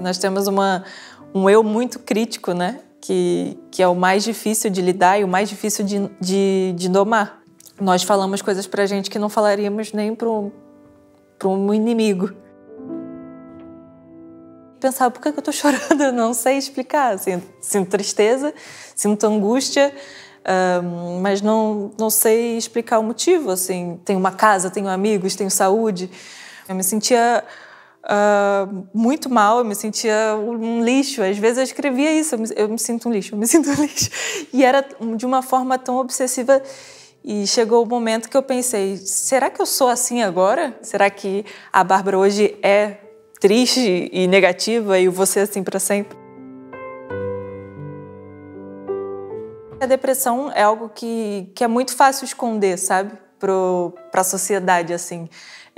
Nós temos uma, um eu muito crítico, né? Que, que é o mais difícil de lidar e o mais difícil de, de, de domar. Nós falamos coisas pra gente que não falaríamos nem para um, um inimigo. Pensava, por que eu tô chorando? Eu não sei explicar. Sinto, sinto tristeza, sinto angústia, mas não, não sei explicar o motivo. Assim, tenho uma casa, tenho amigos, tenho saúde. Eu me sentia uh, muito mal, eu me sentia um lixo. Às vezes eu escrevia isso, eu me, eu me sinto um lixo, eu me sinto um lixo. E era de uma forma tão obsessiva. E chegou o momento que eu pensei: será que eu sou assim agora? Será que a Bárbara hoje é triste e negativa e você assim para sempre? A depressão é algo que, que é muito fácil esconder, sabe? Para a sociedade, assim.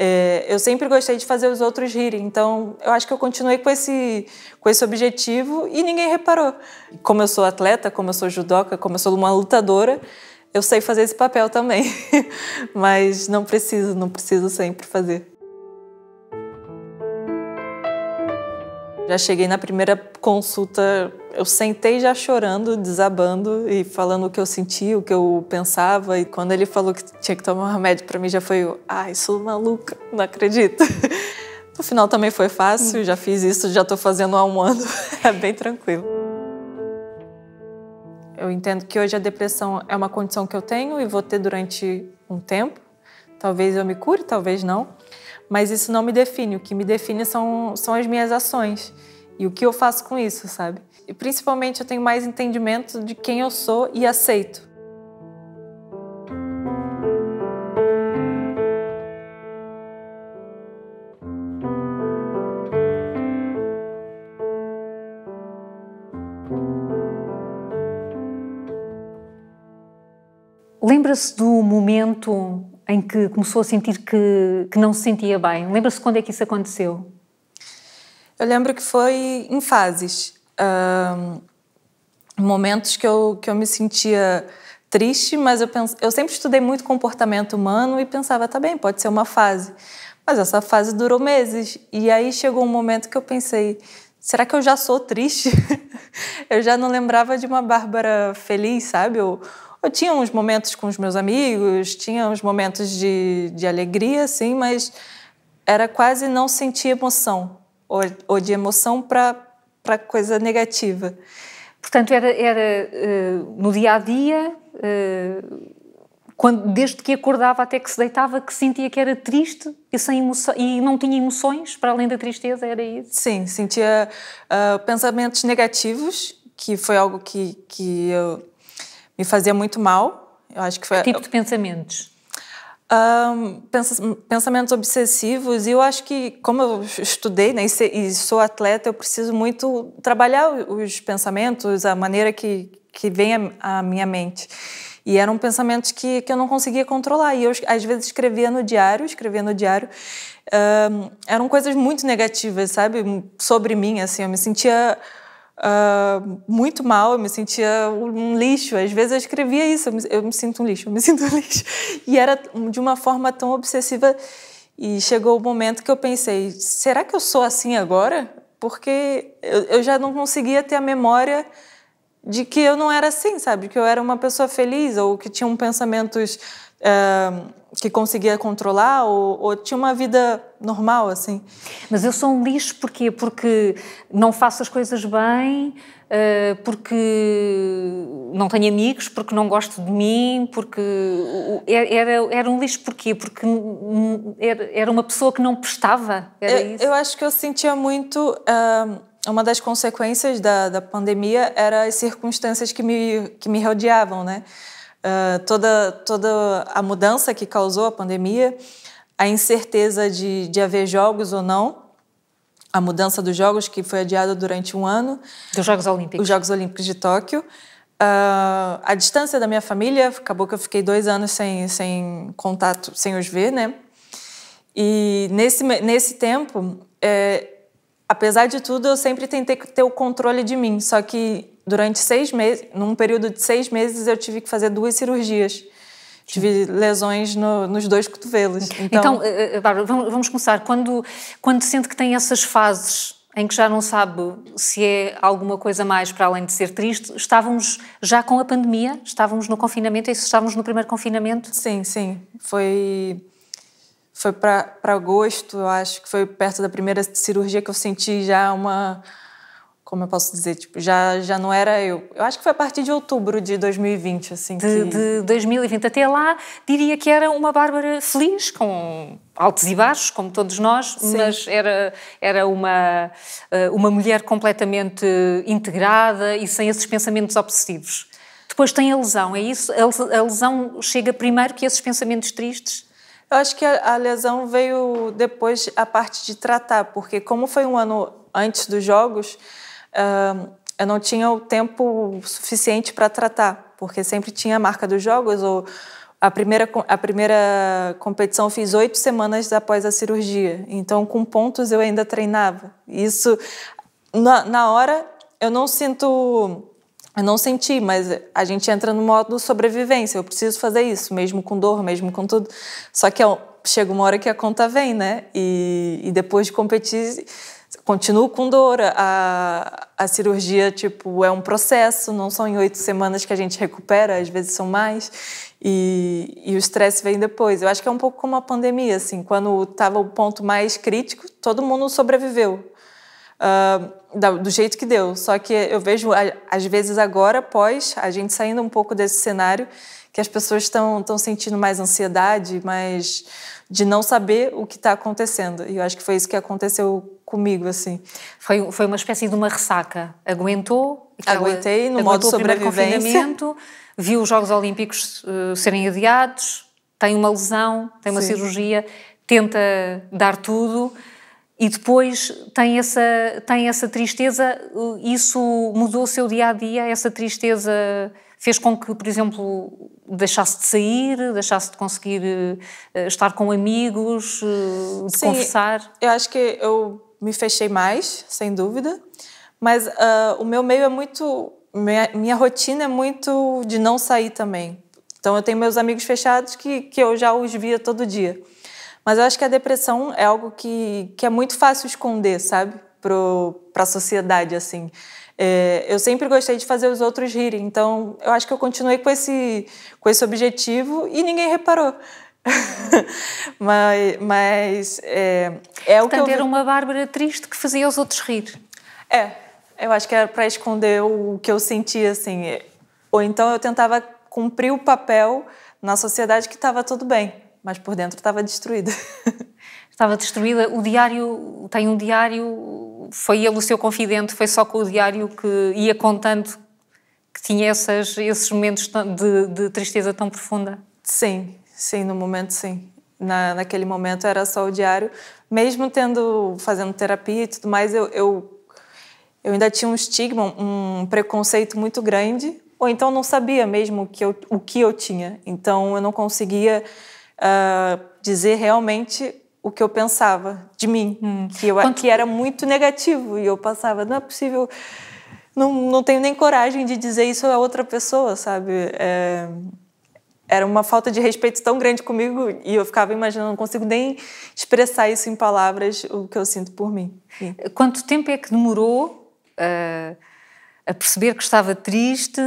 É, eu sempre gostei de fazer os outros rirem, então eu acho que eu continuei com esse, com esse objetivo e ninguém reparou. Como eu sou atleta, como eu sou judoca, como eu sou uma lutadora, eu sei fazer esse papel também, mas não preciso, não preciso sempre fazer. Já cheguei na primeira consulta, eu sentei já chorando, desabando e falando o que eu sentia, o que eu pensava. E quando ele falou que tinha que tomar um remédio para mim, já foi, ai, sou maluca, não acredito. No final também foi fácil, já fiz isso, já estou fazendo há um ano, é bem tranquilo. Eu entendo que hoje a depressão é uma condição que eu tenho e vou ter durante um tempo. Talvez eu me cure, talvez não mas isso não me define. O que me define são, são as minhas ações e o que eu faço com isso, sabe? E principalmente eu tenho mais entendimento de quem eu sou e aceito. Lembra-se do momento em que começou a sentir que, que não se sentia bem? Lembra-se quando é que isso aconteceu? Eu lembro que foi em fases. Um, momentos que eu, que eu me sentia triste, mas eu, pens... eu sempre estudei muito comportamento humano e pensava, tá bem, pode ser uma fase. Mas essa fase durou meses. E aí chegou um momento que eu pensei, será que eu já sou triste? eu já não lembrava de uma Bárbara feliz, sabe? Ou, eu tinha uns momentos com os meus amigos, tinha uns momentos de, de alegria, sim, mas era quase não sentir emoção, ou, ou de emoção para coisa negativa. Portanto, era, era uh, no dia a dia, uh, quando, desde que acordava até que se deitava, que sentia que era triste e, sem emoção, e não tinha emoções para além da tristeza, era isso? Sim, sentia uh, pensamentos negativos, que foi algo que, que eu me fazia muito mal. Eu acho que foi. Que tipo de pensamentos? Um, pensamentos obsessivos. E eu acho que como eu estudei né, e sou atleta eu preciso muito trabalhar os pensamentos a maneira que que vem à minha mente. E eram pensamentos que, que eu não conseguia controlar. E eu às vezes escrevia no diário escrevia no diário. Um, eram coisas muito negativas sabe? Sobre mim assim. Eu me sentia Uh, muito mal, eu me sentia um lixo. Às vezes eu escrevia isso, eu me, eu me, sinto um lixo, eu me sinto um lixo. E era de uma forma tão obsessiva. E chegou o momento que eu pensei: será que eu sou assim agora? Porque eu, eu já não conseguia ter a memória de que eu não era assim, sabe? Que eu era uma pessoa feliz ou que tinha pensamentos uh, que conseguia controlar ou, ou, tinha uma vida normal, assim. Mas eu sou um lixo porquê? Porque não faço as coisas bem, uh, porque não tenho amigos, porque não gosto de mim, porque era, era um lixo porquê? Porque era uma pessoa que não prestava, era eu, isso? Eu acho que eu sentia muito... Uh, uma das consequências da, da pandemia era as circunstâncias que me, que me rodeavam, né? Uh, toda, toda a mudança que causou a pandemia, a incerteza de, de haver jogos ou não, a mudança dos jogos, que foi adiada durante um ano. Dos Jogos Olímpicos. Os Jogos Olímpicos de Tóquio. Uh, a distância da minha família, acabou que eu fiquei dois anos sem, sem contato, sem os ver, né? E nesse, nesse tempo, é, apesar de tudo, eu sempre tentei ter o controle de mim. Só que durante seis meses, num período de seis meses, eu tive que fazer duas cirurgias. Tive lesões no, nos dois cotovelos. Então, então eh, eh, Bárbara, vamos começar. Quando, quando sente que tem essas fases em que já não sabe se é alguma coisa mais para além de ser triste. Estávamos já com a pandemia, estávamos no confinamento, e estávamos no primeiro confinamento? Sim, sim. Foi foi para agosto, eu acho que foi perto da primeira cirurgia que eu senti já uma como eu posso dizer, tipo, já, já não era eu. Eu acho que foi a partir de outubro de 2020, assim. De, que... de 2020 até lá, diria que era uma Bárbara feliz, com altos e baixos, como todos nós, Sim. mas era, era uma, eh, uma mulher completamente integrada e sem esses pensamentos obsessivos. Depois tem a lesão, é isso? A lesão chega primeiro que esses pensamentos tristes? Eu acho que a, a lesão veio depois a parte de tratar, porque como foi um ano antes dos jogos, eu não tinha o tempo suficiente para tratar, porque sempre tinha a marca dos jogos ou a primeira, a primeira competição eu fiz oito semanas após a cirurgia, então com pontos eu ainda treinava. Isso, na, na hora, eu não sinto, eu não senti, mas a gente entra no modo sobrevivência. Eu preciso fazer isso, mesmo com dor, mesmo com tudo. Só que é chega uma hora que a conta vem, né? E, e depois de competir, continuo com dor. A, a cirurgia, tipo, é um processo, não são em oito semanas que a gente recupera, às vezes são mais. E, e o estresse vem depois. Eu acho que é um pouco como a pandemia, assim, quando estava o ponto mais crítico, todo mundo sobreviveu. Uh, do jeito que deu. Só que eu vejo, às vezes, agora, após a gente saindo um pouco desse cenário, que as pessoas estão sentindo mais ansiedade, mais de não saber o que está acontecendo. E eu acho que foi isso que aconteceu comigo, assim. Foi, foi uma espécie de uma ressaca. Aguentou? Aguentei no modo sobrevivência. Viu os Jogos Olímpicos uh, serem adiados, tem uma lesão, tem uma Sim. cirurgia, tenta dar tudo e depois tem essa, tem essa tristeza. Isso mudou o seu dia a dia? Essa tristeza fez com que, por exemplo, deixasse de sair, deixasse de conseguir uh, estar com amigos, uh, de Sim, conversar? Eu acho que eu me fechei mais, sem dúvida, mas uh, o meu meio é muito. Minha, minha, rotina é muito de não sair também. Então eu tenho meus amigos fechados que, que eu já os via todo dia. Mas eu acho que a depressão é algo que, que é muito fácil esconder, sabe? Para a sociedade, assim. É, eu sempre gostei de fazer os outros rirem, então eu acho que eu continuei com esse, com esse objetivo e ninguém reparou. mas mas é, é o que eu... era uma Bárbara triste que fazia os outros rir. É, eu acho que era para esconder o que eu sentia, assim. Ou então eu tentava cumprir o papel na sociedade que estava tudo bem, mas por dentro estava destruída. estava destruída. O diário, tem um diário, foi ele o seu confidente, foi só com o diário que ia contando que tinha essas, esses momentos de, de tristeza tão profunda? Sim, Sim, no momento sim. Na, naquele momento era só o diário. Mesmo tendo, fazendo terapia e tudo mais, eu, eu, eu ainda tinha um estigma, um preconceito muito grande, ou então não sabia mesmo o que eu, o que eu tinha. Então eu não conseguia uh, dizer realmente o que eu pensava de mim, hum. que, eu, Quanto... que era muito negativo. E eu passava, não é possível, não, não tenho nem coragem de dizer isso a outra pessoa, sabe? É, era uma falta de respeito tão grande comigo e eu ficava imaginando, não consigo nem expressar isso em palavras, o que eu sinto por mim. Sim. Quanto tempo é que demorou uh, a perceber que estava triste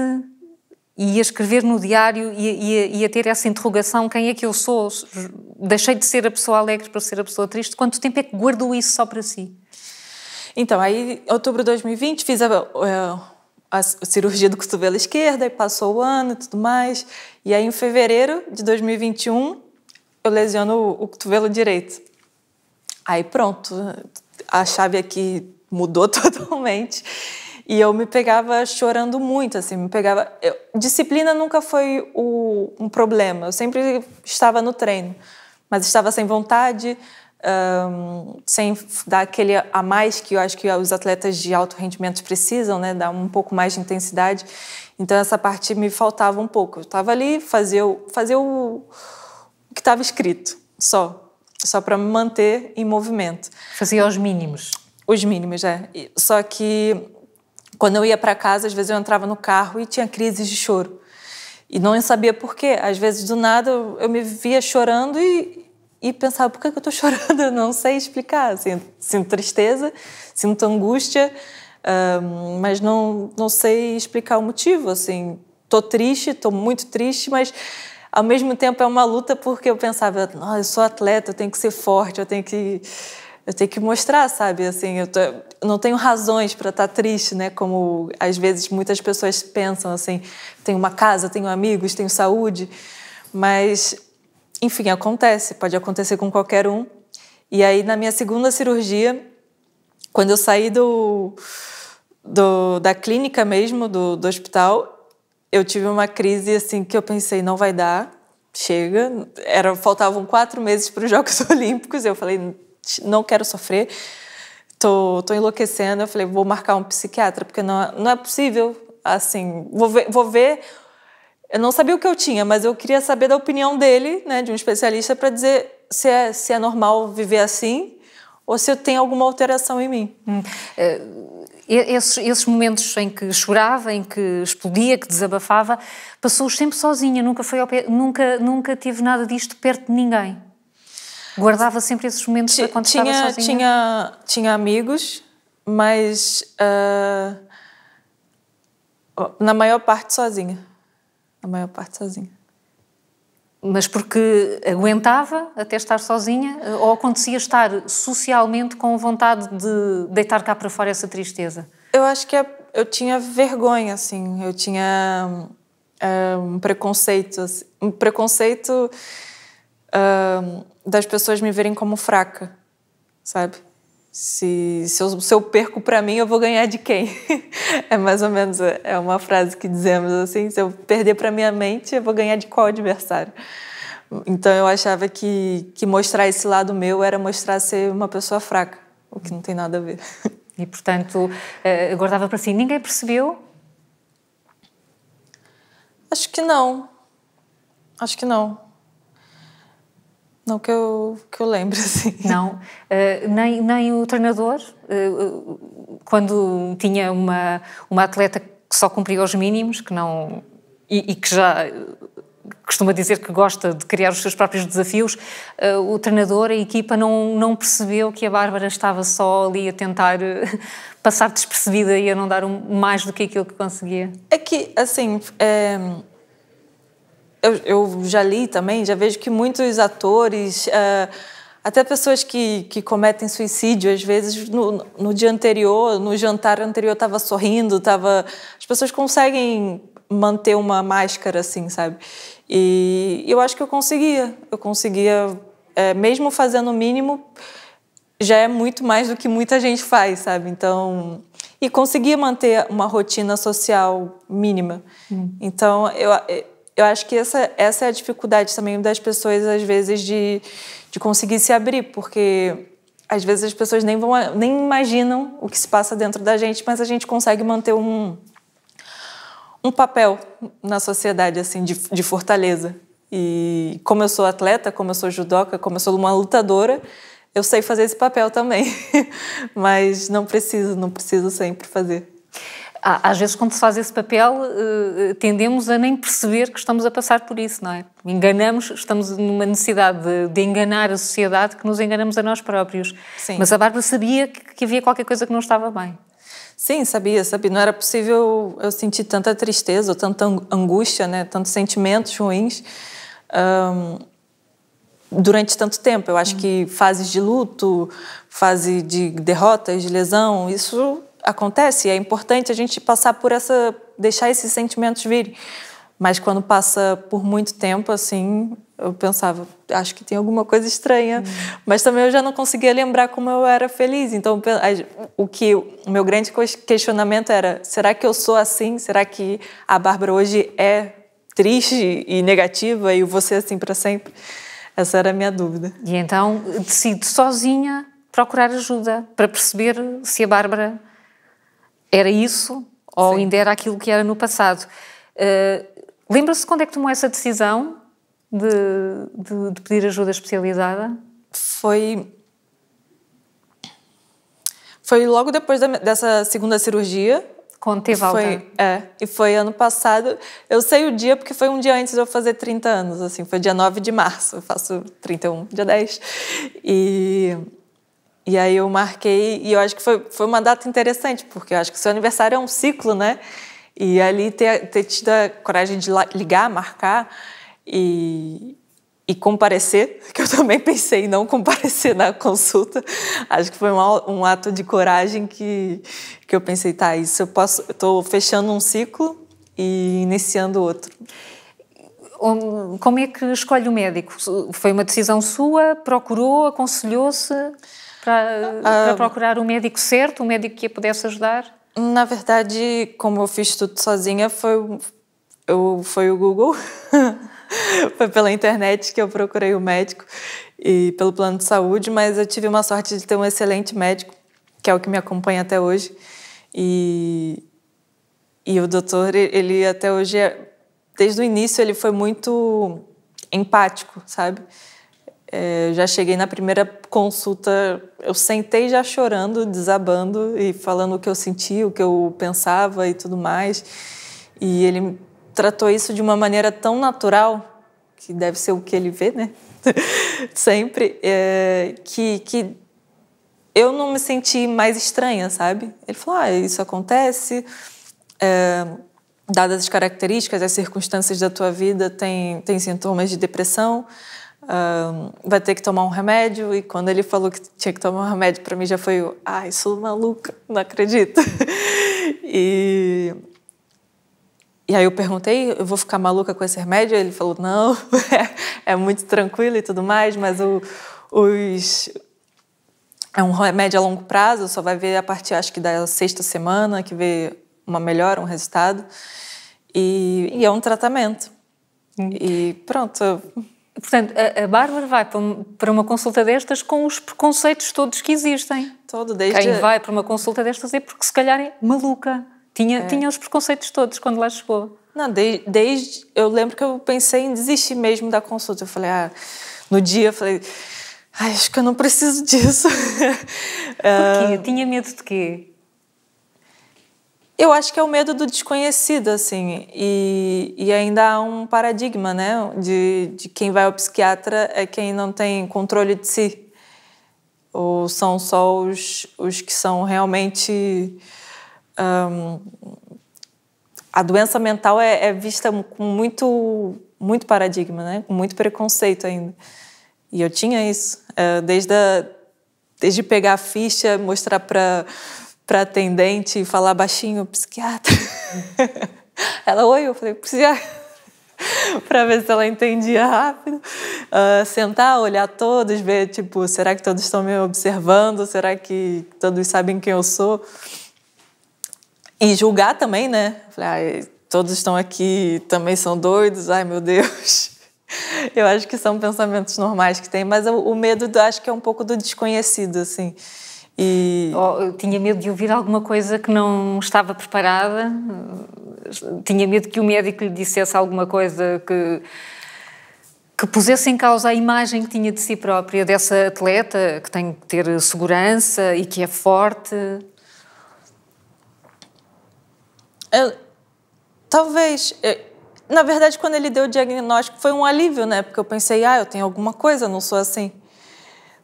e a escrever no diário e, e, e, a ter essa interrogação: quem é que eu sou? Deixei de ser a pessoa alegre para ser a pessoa triste. Quanto tempo é que guardou isso só para si? Então, aí, outubro de 2020, fiz a, a a cirurgia do cotovelo esquerdo, e passou o ano e tudo mais. E aí, em fevereiro de 2021, eu lesiono o, o cotovelo direito. Aí, pronto, a chave aqui mudou totalmente. E eu me pegava chorando muito, assim, me pegava... Eu, disciplina nunca foi o, um problema, eu sempre estava no treino, mas estava sem vontade, um, sem dar aquele a mais que eu acho que os atletas de alto rendimento precisam, né? Dar um pouco mais de intensidade. Então essa parte me faltava um pouco. Eu estava ali fazer o, fazer o, o que estava escrito, só, só para me manter em movimento. Fazia os mínimos. Os mínimos, é. Só que quando eu ia para casa, às vezes eu entrava no carro e tinha crises de choro. E não sabia por quê. Às vezes, do nada, eu me via chorando e, e pensava, por que, eu estou chorando? Eu não sei explicar. Assim, sinto tristeza, sinto angústia, mas não, não sei explicar o motivo. Assim, tô triste, tô muito triste, mas ao mesmo tempo é uma luta porque eu pensava, eu sou atleta, eu tenho que ser forte, eu tenho que eu tenho que mostrar, sabe? Assim, eu, tô, eu não tenho razões para estar tá triste, né? Como às vezes muitas pessoas pensam, assim, tenho uma casa, tenho amigos, tenho saúde, mas enfim, acontece, pode acontecer com qualquer um. E aí na minha segunda cirurgia, quando eu saí do, do da clínica mesmo, do, do hospital, eu tive uma crise assim que eu pensei não vai dar, chega. Era faltavam quatro meses para os Jogos Olímpicos. Eu falei não quero sofrer, tô, tô enlouquecendo. Eu falei, vou marcar um psiquiatra, porque não, não é possível, assim, vou ver, vou ver. Eu não sabia o que eu tinha, mas eu queria saber da opinião dele, né, de um especialista, para dizer se é, se é normal viver assim ou se eu tenho alguma alteração em mim. Hum. Uh, esses, esses, momentos em que chorava, em que explodia, que desabafava, passou-os sempre sozinha, nunca, foi pé, nunca, nunca tive nada disto perto de ninguém. Guardava sempre esses momentos T quando tinha, estava sozinha? Tinha, tinha amigos, mas uh, na maior parte sozinha. Na maior parte sozinha. Mas porque aguentava até estar sozinha ou acontecia estar socialmente com vontade de deitar cá para fora essa tristeza? Eu acho que eu tinha vergonha, assim. Eu tinha uh, um preconceito. Assim, um preconceito... Uh, das pessoas me verem como fraca, sabe? Se, se, eu, se eu perco para mim, eu vou ganhar de quem? é mais ou menos é uma frase que dizemos assim: se eu perder para minha mente, eu vou ganhar de qual adversário? Então eu achava que, que mostrar esse lado meu era mostrar ser uma pessoa fraca, o que não tem nada a ver. E portanto, eh, guardava para si. Ninguém percebeu? Acho que não. Acho que não. Não que eu, que eu lembre, assim. Não, uh, nem, nem o treinador, uh, quando tinha uma, uma atleta que só cumpria os mínimos, que não... e, e que já costuma dizer que gosta de criar os seus próprios desafios, uh, o treinador, a equipa, não, não percebeu que a Bárbara estava só ali a tentar uh, passar despercebida e a não dar um, mais do que aquilo que conseguia? É que, assim, é, eu, eu, já li também, já vejo que muitos atores, uh, até pessoas que, que cometem suicídio, às vezes no, no dia anterior, no jantar anterior, estava sorrindo, tava, as pessoas conseguem manter uma máscara assim, sabe? E eu acho que eu conseguia, eu conseguia, é, mesmo fazendo o mínimo, já é muito mais do que muita gente faz, sabe? Então, e conseguia manter uma rotina social mínima. Hum. Então, eu eu acho que essa, essa é a dificuldade também das pessoas, às vezes, de, de conseguir se abrir, porque às vezes as pessoas nem, vão, nem imaginam o que se passa dentro da gente, mas a gente consegue manter um, um papel na sociedade, assim, de, de fortaleza. E como eu sou atleta, como eu sou judoca, como eu sou uma lutadora, eu sei fazer esse papel também. mas não preciso, não preciso sempre fazer às vezes, quando se faz esse papel, eh, tendemos a nem perceber que estamos a passar por isso, não é? Enganamos, estamos numa necessidade de, de enganar a sociedade que nos enganamos a nós próprios. Sim. Mas a Bárbara sabia que, que havia qualquer coisa que não estava bem. Sim, sabia, sabia. Não era possível eu sentir tanta tristeza, ou tanta angústia, né? tantos sentimentos ruins um, durante tanto tempo. Eu acho hum. que fases de luto, fase de derrotas, de lesão, isso acontece, é importante a gente passar por essa, deixar esses sentimentos virem. Mas quando passa por muito tempo, assim, eu pensava, acho que tem alguma coisa estranha. Hum. Mas também eu já não conseguia lembrar como eu era feliz. Então, o que o meu grande questionamento era: será que eu sou assim? Será que a Bárbara hoje é triste e negativa e você assim para sempre? Essa era a minha dúvida. E então decide sozinha procurar ajuda para perceber se a Bárbara era isso ou Sim. ainda era aquilo que era no passado. Uh, Lembra-se quando é que tomou essa decisão de, de, de pedir ajuda especializada? Foi foi logo depois da, dessa segunda cirurgia. Quando teve alta? Foi, é, e foi ano passado. Eu sei o dia porque foi um dia antes de eu fazer 30 anos, assim, foi dia 9 de março. Eu faço 31, dia 10. E, e aí eu marquei, e eu acho que foi, foi uma data interessante, porque eu acho que seu aniversário é um ciclo, né? E ali ter, ter tido a coragem de ligar, marcar e, e comparecer, que eu também pensei em não comparecer na consulta. Acho que foi um, um ato de coragem que, que eu pensei, tá, isso eu posso, estou fechando um ciclo e iniciando outro. Como é que escolhe o médico? Foi uma decisão sua? Procurou? Aconselhou-se para, para ah, procurar o médico certo, o médico que a pudesse ajudar? Na verdade, como eu fiz tudo sozinha, foi, eu, foi o Google. Foi pela internet que eu procurei o médico e pelo plano de saúde, mas eu tive uma sorte de ter um excelente médico, que é o que me acompanha até hoje. E, e o doutor, ele até hoje, é, desde o início, ele foi muito empático, sabe? É, já cheguei na primeira consulta, eu sentei já chorando, desabando e falando o que eu sentia, o que eu pensava e tudo mais. E ele tratou isso de uma maneira tão natural, que deve ser o que ele vê, né? Sempre, é, que, que eu não me senti mais estranha, sabe? Ele falou: ah, isso acontece, é, dadas as características, as circunstâncias da tua vida, tem, tem sintomas de depressão, é, vai ter que tomar um remédio. E quando ele falou que tinha que tomar um remédio, para mim já foi: ai, sou maluca, não acredito. e e aí eu perguntei, eu vou ficar maluca com esse remédio? Ele falou, não, é, muito tranquilo e tudo mais, mas o, os, é um remédio a longo prazo, só vai ver a partir, acho que da sexta semana, que vê uma melhora, um resultado. E, e é um tratamento. Hum. E pronto. Portanto, a, a Bárbara vai para uma consulta destas com os preconceitos todos que existem. Todo, desde... Quem vai para uma consulta destas é porque se calhar é maluca. Tinha, é. tinha os preconceitos todos quando lá chegou. Não, desde, desde. Eu lembro que eu pensei em desistir mesmo da consulta. Eu falei, ah, no dia eu falei, ah, acho que eu não preciso disso. Por quê? Uh, tinha medo de quê? Eu acho que é o medo do desconhecido, assim. E, e ainda há um paradigma, né? De, de quem vai ao psiquiatra é quem não tem controle de si. Ou são só os, os que são realmente um, a doença mental é, é, vista com muito, muito paradigma, né? com muito preconceito ainda. E eu tinha isso, uh, desde, a, desde pegar a ficha, mostrar para para atendente e falar baixinho, psiquiatra. ela, oi, eu falei, psiquiatra. para ver se ela entendia rápido. Uh, sentar, olhar todos, ver, tipo, será que todos estão me observando? Será que todos sabem quem eu sou? E julgar também, né? Falei, todos estão aqui, também são doidos, ai meu Deus. Eu acho que são pensamentos normais que tem, mas o, medo, acho que é um pouco do desconhecido, assim. E... Oh, eu tinha medo de ouvir alguma coisa que não estava preparada, tinha medo que o médico lhe dissesse alguma coisa que, que pusesse em causa a imagem que tinha de si própria, dessa atleta que tem que ter segurança e que é forte. Eu, talvez. Eu, na verdade, quando ele deu o diagnóstico, foi um alívio, né? Porque eu pensei, ah, eu tenho alguma coisa, não sou assim.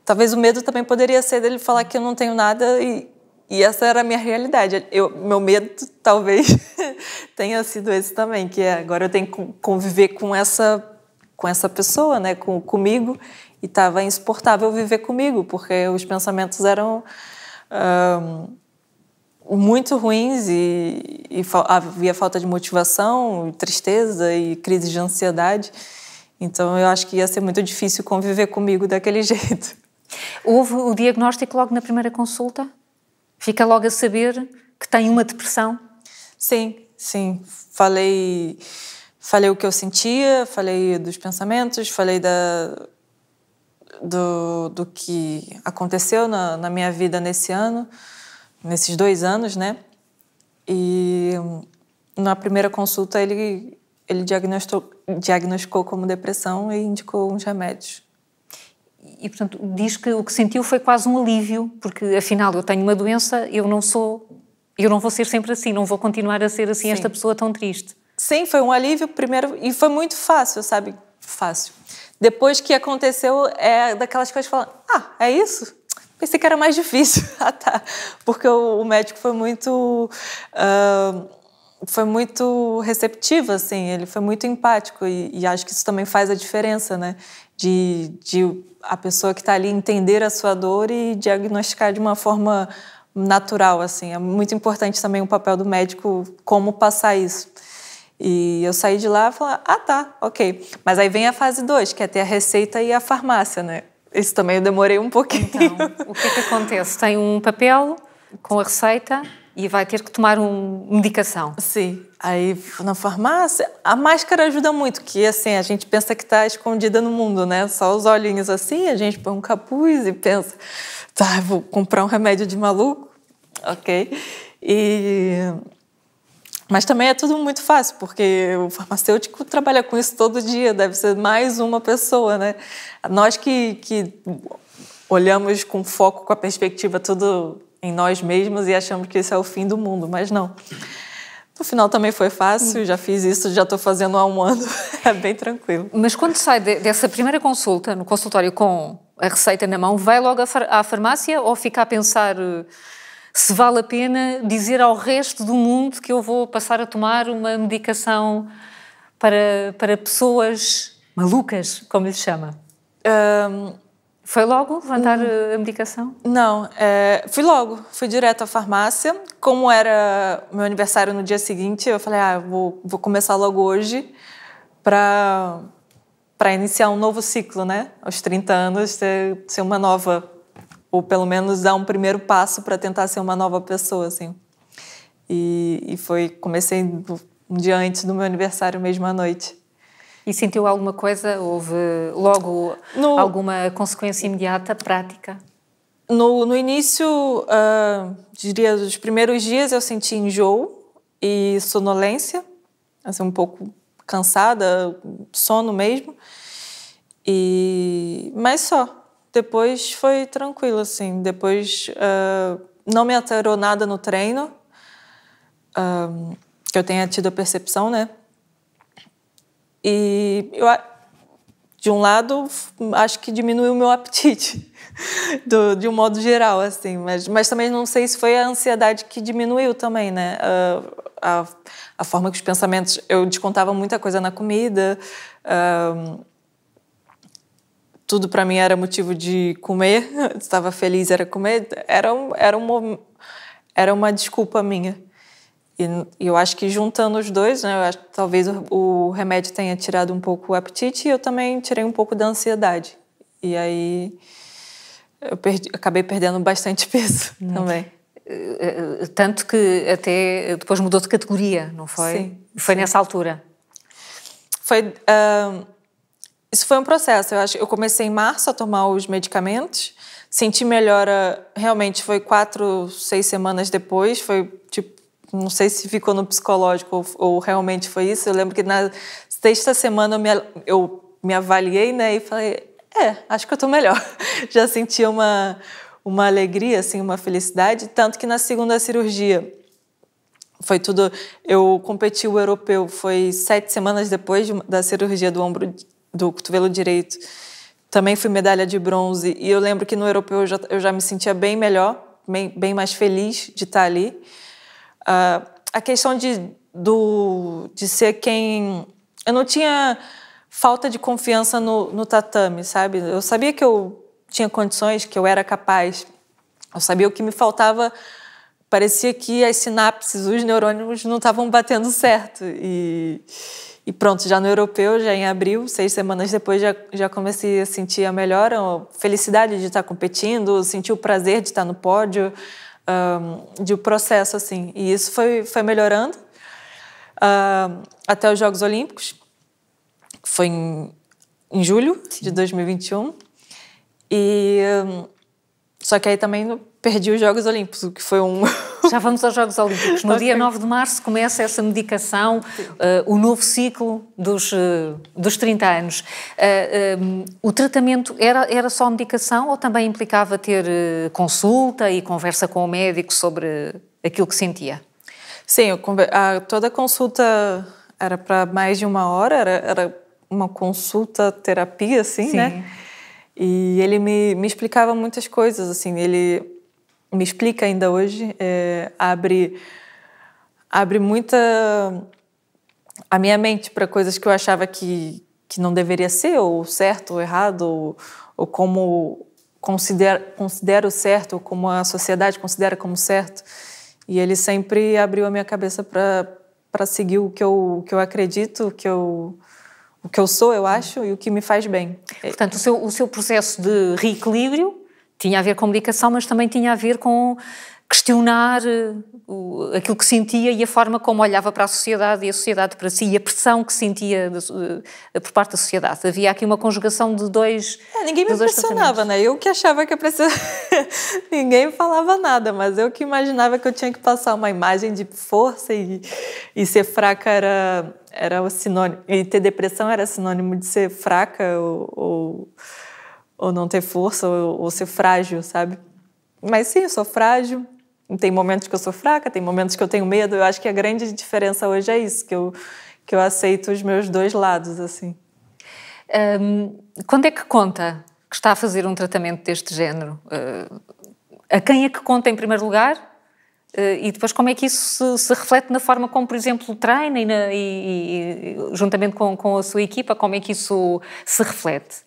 Talvez o medo também poderia ser dele falar que eu não tenho nada e, e essa era a minha realidade. Eu, meu medo talvez tenha sido esse também, que é agora eu tenho que conviver com essa com essa pessoa, né, com, comigo, e estava insuportável viver comigo, porque os pensamentos eram um, muito ruins e, e havia falta de motivação, tristeza e crise de ansiedade. Então eu acho que ia ser muito difícil conviver comigo daquele jeito. Houve o diagnóstico logo na primeira consulta? Fica logo a saber que tem uma depressão? Sim, sim. Falei, falei o que eu sentia, falei dos pensamentos, falei da, do, do que aconteceu na, na minha vida nesse ano nesses dois anos, né? E na primeira consulta ele ele diagnosticou, diagnosticou como depressão e indicou uns remédios. E, portanto, diz que o que sentiu foi quase um alívio, porque afinal eu tenho uma doença, eu não sou eu não vou ser sempre assim, não vou continuar a ser assim Sim. esta pessoa tão triste. Sim, foi um alívio primeiro e foi muito fácil, sabe? Fácil. Depois que aconteceu, é daquelas coisas que falam, ah, é isso? Pensei que era mais difícil. ah, tá. Porque o, o médico foi muito... Uh, foi muito receptivo, assim, ele foi muito empático e, e, acho que isso também faz a diferença, né? De, de a pessoa que está ali entender a sua dor e diagnosticar de uma forma natural, assim. É muito importante também o papel do médico, como passar isso. E eu saí de lá e falei, ah, tá, ok. Mas aí vem a fase 2, que é ter a receita e a farmácia, né? Isso também eu demorei um pouquinho. Então, o que que acontece? Tem um papel com a receita e vai ter que tomar uma medicação. Sim. Aí na farmácia, a máscara ajuda muito, que assim, a gente pensa que está escondida no mundo, né? Só os olhinhos assim, a gente põe um capuz e pensa, tá, vou comprar um remédio de maluco, ok? E mas também é tudo muito fácil, porque o farmacêutico trabalha com isso todo dia, deve ser mais uma pessoa, né? Nós que, que olhamos com foco, com a perspectiva tudo em nós mesmos e achamos que isso é o fim do mundo, mas não. No final também foi fácil, já fiz isso, já estou fazendo há um ano, é bem tranquilo. Mas quando sai de, dessa primeira consulta, no consultório com a receita na mão, vai logo à farmácia ou fica a pensar se vale a pena dizer ao resto do mundo que eu vou passar a tomar uma medicação para, para pessoas malucas, como lhe chama? Um, foi logo levantar um, a medicação? Não, é, fui logo, fui direto à farmácia. Como era meu aniversário no dia seguinte, eu falei, ah, vou, vou começar logo hoje para para iniciar um novo ciclo, né? Aos 30 anos, ter, ser uma nova ou pelo menos dar um primeiro passo para tentar ser uma nova pessoa, assim. E, e foi, comecei um dia antes do meu aniversário, mesmo à noite. E sentiu alguma coisa? Houve logo no, alguma consequência imediata, prática? No, no início, uh, diria, os primeiros dias eu senti enjoo e sonolência, assim, um pouco cansada, sono mesmo. E mas só, depois foi tranquilo, assim. Depois uh, não me alterou nada no treino, uh, que eu tenha tido a percepção, né? E eu, de um lado, acho que diminuiu o meu apetite, do, de um modo geral, assim. Mas, mas também não sei se foi a ansiedade que diminuiu também, né? Uh, a, a forma que os pensamentos... Eu descontava muita coisa na comida, uh, tudo para mim era motivo de comer, estava feliz era comer, era um, era uma era uma desculpa minha. E eu acho que juntando os dois, né, eu acho que talvez o, o remédio tenha tirado um pouco o apetite e eu também tirei um pouco da ansiedade. E aí eu perdi, acabei perdendo bastante peso hum. também. Eh, eh, tanto que até depois mudou de categoria, não foi? Sim. Foi sim. nessa altura? Foi. Uh, isso foi um processo. Eu acho eu comecei em março a tomar os medicamentos. Senti melhora, realmente foi quatro, seis semanas depois. Foi tipo, não sei se ficou no psicológico ou, ou realmente foi isso. Eu lembro que na sexta semana eu me, eu me avaliei, né, e falei, é, acho que eu estou melhor. Já senti uma uma alegria, assim, uma felicidade, tanto que na segunda cirurgia foi tudo. Eu competi o europeu, foi sete semanas depois de, da cirurgia do ombro do cotovelo direito. Também fui medalha de bronze e eu lembro que no europeu eu já, eu já me sentia bem melhor, bem, bem mais feliz de estar ali. Uh, a questão de, do, de ser quem. Eu não tinha falta de confiança no, no tatame, sabe? Eu sabia que eu tinha condições, que eu era capaz. Eu sabia o que me faltava. Parecia que as sinapses, os neurônios não estavam batendo certo. E, e pronto, já no europeu, já em abril, seis semanas depois, já, já comecei a sentir a melhora, a felicidade de estar competindo, sentir o prazer de estar no pódio, um, de processo, assim. E isso foi, foi melhorando uh, até os Jogos Olímpicos. Foi em, em julho Sim. de 2021. E, um, só que aí também perdi os Jogos Olímpicos, o que foi um, Já vamos aos Jogos Olímpicos. No okay. dia 9 de março começa essa medicação, uh, o novo ciclo dos, uh, dos 30 anos. Uh, um, o tratamento era, era só medicação ou também implicava ter consulta e conversa com o médico sobre aquilo que sentia? Sim, a, toda a consulta era para mais de uma hora, era, era uma consulta terapia, assim, Sim. né? E ele me, me explicava muitas coisas, assim, ele me explica ainda hoje, é, abre, abre muita a minha mente para coisas que eu achava que, que não deveria ser, ou certo ou errado, ou, ou como considero, considero certo, ou como a sociedade considera como certo. E ele sempre abriu a minha cabeça para seguir o que eu, o que eu acredito, o que eu, o que eu sou, eu acho, e o que me faz bem. Portanto, o seu, o seu processo de reequilíbrio tinha a ver com medicação, mas também tinha a ver com questionar uh, aquilo que sentia e a forma como olhava para a sociedade e a sociedade para si e a pressão que sentia de, uh, por parte da sociedade. Havia aqui uma conjugação de dois. É, ninguém me pressionava, né? Eu que achava que a pressão. ninguém falava nada, mas eu que imaginava que eu tinha que passar uma imagem de força e, e ser fraca era, era o sinônimo. E ter depressão era sinônimo de ser fraca ou, ou ou não ter força, ou, ou ser frágil, sabe? Mas sim, eu sou frágil. Tem momentos que eu sou fraca, tem momentos que eu tenho medo. Eu acho que a grande diferença hoje é isso, que eu, que eu aceito os meus dois lados, assim. Um, quando é que conta que está a fazer um tratamento deste género? Uh, a quem é que conta em primeiro lugar? Uh, e depois como é que isso se, se, reflete na forma como, por exemplo, treina e, na, e, e juntamente com, com a sua equipa, como é que isso se reflete?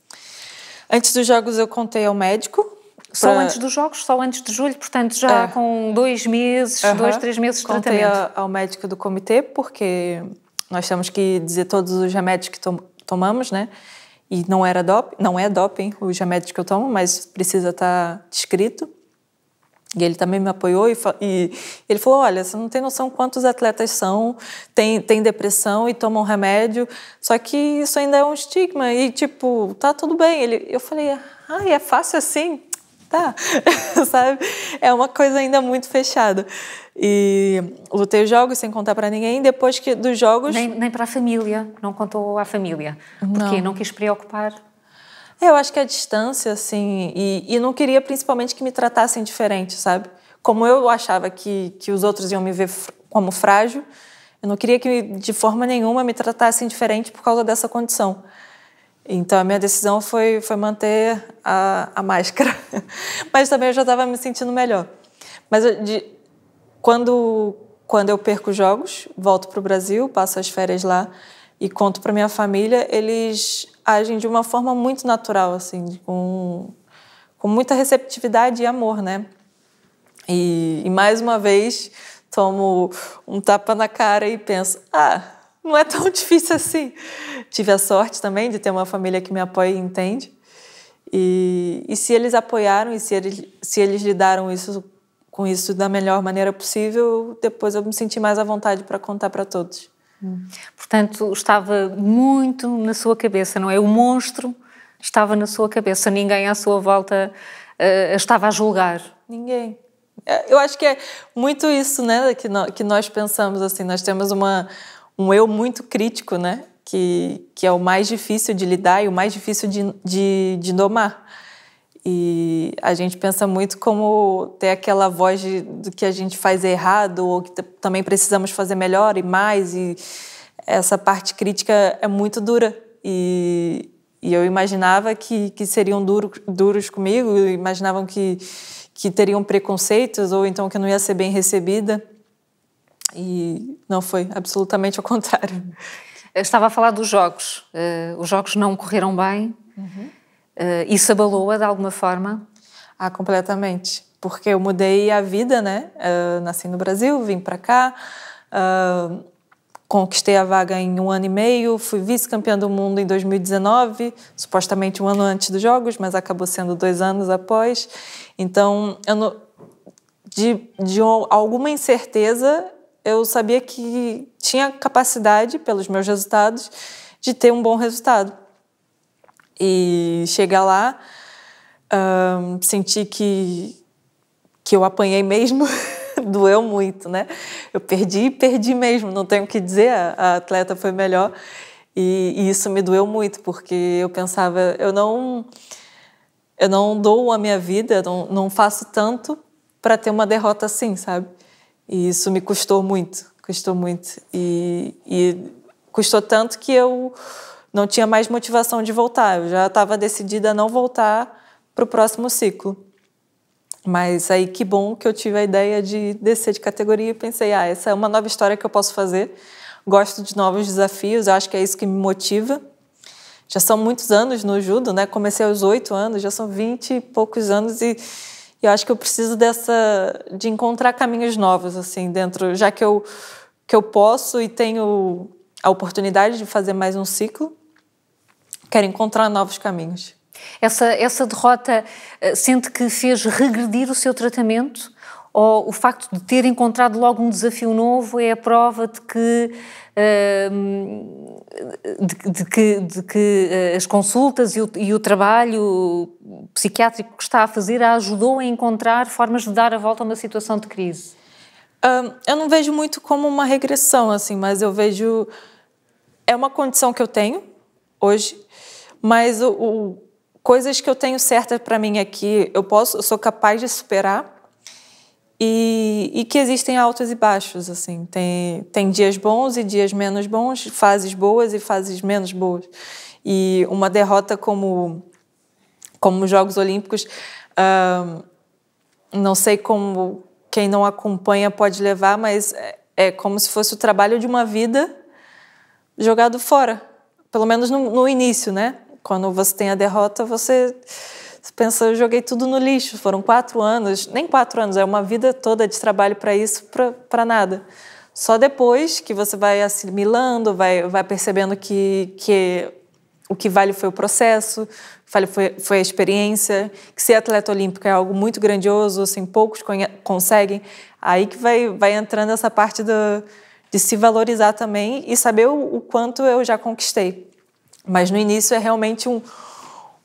Antes dos jogos eu contei ao médico. Só pra... antes dos jogos, só antes de julho, portanto já é. com dois meses, dois, três meses de contei tratamento. Contei ao médico do comitê, porque nós temos que dizer todos os remédios que tom tomamos, né? E não era doping, não é doping os remédios que eu tomo, mas precisa estar tá descrito. E ele também me apoiou e, e, ele falou: Olha, você não tem noção quantos atletas são, tem, tem depressão e tomam remédio, só que isso ainda é um estigma e, tipo, tá tudo bem. Ele, eu falei: Ai, é fácil assim? Tá, sabe? É uma coisa ainda muito fechada. E lutei os jogos sem contar para ninguém. Depois que dos jogos. Nem, nem para a família, não contou à família. Porque não, não quis preocupar. É, eu acho que a distância, assim, e, e não queria principalmente que me tratassem diferente, sabe? Como eu achava que, que os outros iam me ver como frágil, eu não queria que de forma nenhuma me tratassem diferente por causa dessa condição. Então a minha decisão foi, foi manter a, a máscara. Mas também eu já estava me sentindo melhor. Mas de, quando, quando eu perco jogos, volto para o Brasil, passo as férias lá e conto para minha família, eles agem de uma forma muito natural, assim, com, com muita receptividade e amor, né? E, e mais uma vez tomo um tapa na cara e penso, ah, não é tão difícil assim. Tive a sorte também de ter uma família que me apoia e entende. E, e se eles apoiaram e se eles, se eles lidaram isso, com isso da melhor maneira possível, depois eu me senti mais à vontade para contar para todos. Portanto, estava muito na sua cabeça, não é? O monstro estava na sua cabeça, ninguém à sua volta uh, estava a julgar. Ninguém. É, eu acho que é muito isso, né, que nós, que nós pensamos assim. Nós temos uma, um eu muito crítico, né, que, que é o mais difícil de lidar e o mais difícil de, de, de domar. E a gente pensa muito como ter aquela voz de, do que a gente faz errado ou que também precisamos fazer melhor e mais. E essa parte crítica é muito dura. E, e eu imaginava que, que seriam duro, duros comigo, imaginavam que, que teriam preconceitos ou então que eu não ia ser bem recebida. E não foi, absolutamente ao contrário. Eu estava a falar dos jogos. Uh, os jogos não correram bem. Uhum. Uh, isso abalou-a de alguma forma? Ah, completamente. Porque eu mudei a vida, né? Uh, nasci no Brasil, vim para cá, uh, conquistei a vaga em um ano e meio, fui vice-campeã do mundo em 2019, supostamente um ano antes dos Jogos, mas acabou sendo dois anos após. Então, não, de, de alguma incerteza, eu sabia que tinha capacidade, pelos meus resultados, de ter um bom resultado. E chegar lá, um, senti que, que eu apanhei mesmo doeu muito, né? Eu perdi, perdi mesmo, não tenho o que dizer, a, atleta foi melhor. E, e, isso me doeu muito, porque eu pensava, eu não eu não dou a minha vida, não, não faço tanto para ter uma derrota assim, sabe? E isso me custou muito, custou muito. E, e custou tanto que eu não tinha mais motivação de voltar. Eu já estava decidida a não voltar para o próximo ciclo. Mas aí que bom que eu tive a ideia de descer de categoria e pensei, ah, essa é uma nova história que eu posso fazer. Gosto de novos desafios, acho que é isso que me motiva. Já são muitos anos no judo, né? Comecei aos oito anos, já são vinte e poucos anos e eu acho que eu preciso dessa de encontrar caminhos novos assim dentro, já que eu que eu posso e tenho a oportunidade de fazer mais um ciclo, quero encontrar novos caminhos. Essa, essa derrota eh, sente que fez regredir o seu tratamento? Ou o facto de ter encontrado logo um desafio novo é a prova de que, ehm, de, de que, de que eh, as consultas e o, e o, trabalho psiquiátrico que está a fazer a ajudou a encontrar formas de dar a volta a uma situação de crise? Eu não vejo muito como uma regressão, assim, mas eu vejo. É uma condição que eu tenho hoje, mas o, o coisas que eu tenho certas para mim aqui, eu posso, eu sou capaz de superar e, e, que existem altos e baixos, assim, tem, tem dias bons e dias menos bons, fases boas e fases menos boas. E uma derrota como como os Jogos Olímpicos, não sei como quem não acompanha pode levar, mas é, é como se fosse o trabalho de uma vida jogado fora, pelo menos no, no início, né? Quando você tem a derrota, você pensa, eu joguei tudo no lixo. Foram quatro anos, nem quatro anos, é uma vida toda de trabalho para isso, para nada. Só depois que você vai assimilando, vai, vai percebendo que, que o que vale foi o processo, vale foi, foi a experiência, que ser atleta olímpico é algo muito grandioso, assim, poucos conseguem. Aí que vai, vai entrando essa parte do, de se valorizar também e saber o, o quanto eu já conquistei. Mas no início é realmente um,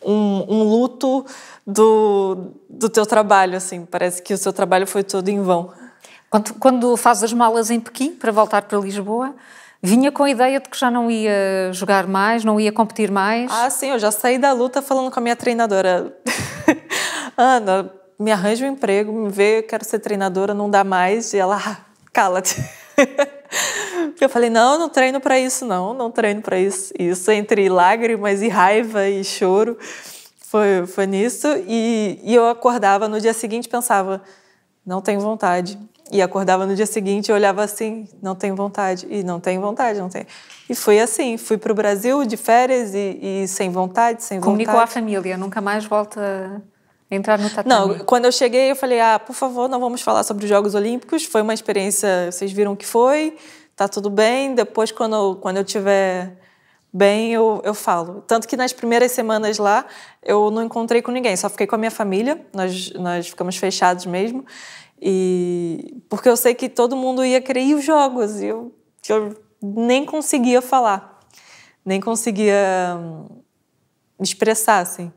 um, um luto do, do teu trabalho, assim. Parece que o seu trabalho foi todo em vão. Quando, quando faz as malas em Pequim para voltar para Lisboa, vinha com a ideia de que já não ia jogar mais, não ia competir mais? Ah, sim, eu já saí da luta falando com a minha treinadora. Ana, me arranja um emprego, me vê, quero ser treinadora, não dá mais. E ela, ah, cala-te. Eu falei, não, não treino para isso, não, não treino para isso. Isso entre lágrimas e raiva e choro foi, foi nisso. E, e eu acordava no dia seguinte pensava, não tenho vontade. E acordava no dia seguinte e olhava assim, não tenho vontade. E não tenho vontade, não tenho. E foi assim, fui para o Brasil de férias e, e, sem vontade, sem Comunicou vontade. Comunicou à família, nunca mais volta entrar no tatame? Não, quando eu cheguei, eu falei: ah, por favor, não vamos falar sobre os Jogos Olímpicos. Foi uma experiência, vocês viram que foi, tá tudo bem. Depois, quando eu, quando eu tiver bem, eu, eu falo. Tanto que nas primeiras semanas lá, eu não encontrei com ninguém, só fiquei com a minha família, nós, nós ficamos fechados mesmo. E porque eu sei que todo mundo ia querer ir os jogos, e eu, eu nem conseguia falar, nem conseguia hum, expressar, assim.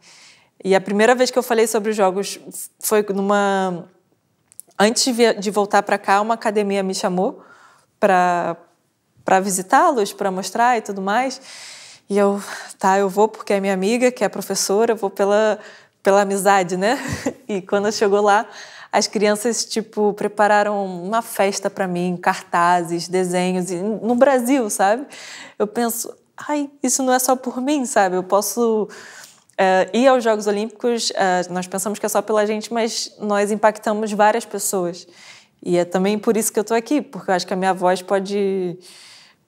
E a primeira vez que eu falei sobre os jogos foi numa. Antes de, voltar para cá, uma academia me chamou para visitá-los, para mostrar e tudo mais. E eu, tá, eu vou porque é minha amiga, que é professora, eu vou pela, pela amizade, né? E quando chegou lá, as crianças, tipo, prepararam uma festa para mim, cartazes, desenhos, no Brasil, sabe? Eu penso, ai, isso não é só por mim, sabe? Eu posso Uh, e aos Jogos Olímpicos, uh, nós pensamos que é só pela gente, mas nós impactamos várias pessoas. E é também por isso que eu estou aqui, porque eu acho que a minha voz pode,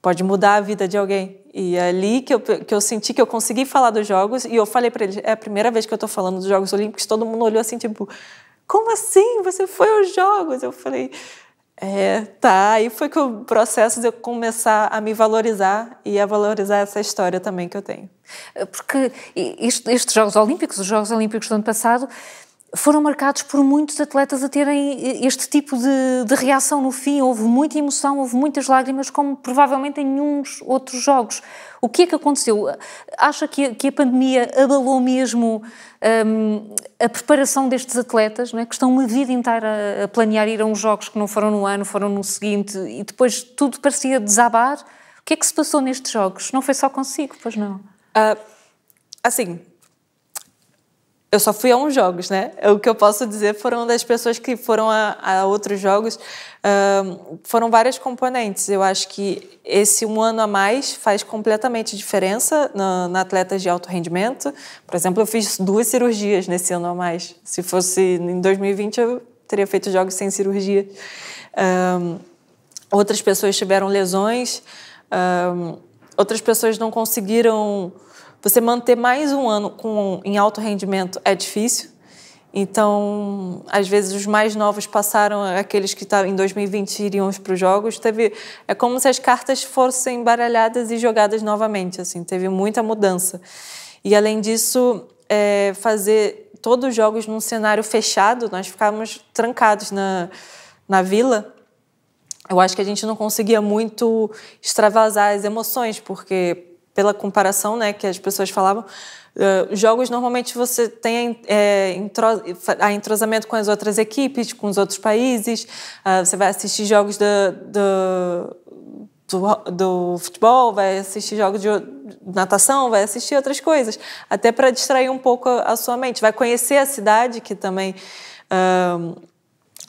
pode mudar a vida de alguém. E é ali que eu, que eu senti que eu consegui falar dos Jogos, e eu falei para eles: é a primeira vez que eu estou falando dos Jogos Olímpicos, todo mundo olhou assim, tipo, como assim? Você foi aos Jogos? Eu falei. É, tá. Aí foi que o processo de eu começar a me valorizar e a valorizar essa história também que eu tenho. Porque isto, estes Jogos Olímpicos, os Jogos Olímpicos do ano passado, foram marcados por muitos atletas a terem este tipo de, de, reação no fim. Houve muita emoção, houve muitas lágrimas, como provavelmente em nenhum outros jogos. O que é que aconteceu? Acha que a, que a pandemia abalou mesmo um, a preparação destes atletas, não é? que estão uma vida inteira a, planear ir a uns jogos que não foram no ano, foram no seguinte, e depois tudo parecia desabar? O que é que se passou nestes jogos? Não foi só consigo, pois não? Uh, assim, eu só fui a uns jogos, né? O que eu posso dizer foram das pessoas que foram a, a outros jogos. Uh, foram várias componentes. Eu acho que esse um ano a mais faz completamente diferença na, na atletas de alto rendimento. Por exemplo, eu fiz duas cirurgias nesse ano a mais. Se fosse em 2020, eu teria feito jogos sem cirurgia. Outras pessoas tiveram lesões. Outras pessoas não conseguiram você manter mais um ano com, em alto rendimento é difícil. Então, às vezes, os mais novos passaram, aqueles que em 2020 iriam para os jogos. Teve, é como se as cartas fossem baralhadas e jogadas novamente. Assim, teve muita mudança. E, além disso, é, fazer todos os jogos num cenário fechado, nós ficávamos trancados na, na vila. Eu acho que a gente não conseguia muito extravasar as emoções, porque pela comparação, né, que as pessoas falavam, uh, jogos normalmente você tem é, a entrosamento com as outras equipes, com os outros países, uh, você vai assistir jogos do, do, futebol, vai assistir jogos de natação, vai assistir outras coisas, até para distrair um pouco a, sua mente. Vai conhecer a cidade, que também. Uh,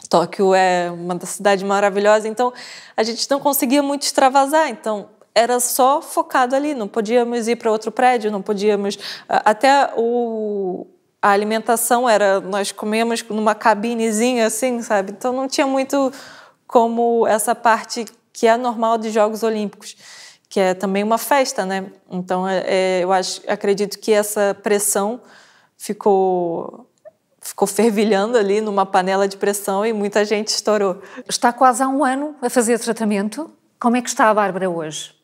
Tóquio é uma cidade maravilhosa, então a gente não conseguia muito extravasar. Então, era só focado ali, não podíamos ir para outro prédio, não podíamos. Até o, a alimentação era. Nós comíamos numa cabinezinha assim, sabe? Então não tinha muito como essa parte que é normal de Jogos Olímpicos, que é também uma festa, né? Então é, é eu acho, acredito que essa pressão ficou ficou fervilhando ali numa panela de pressão e muita gente estourou. Está quase há um ano a fazer tratamento. Como é que está a Bárbara hoje?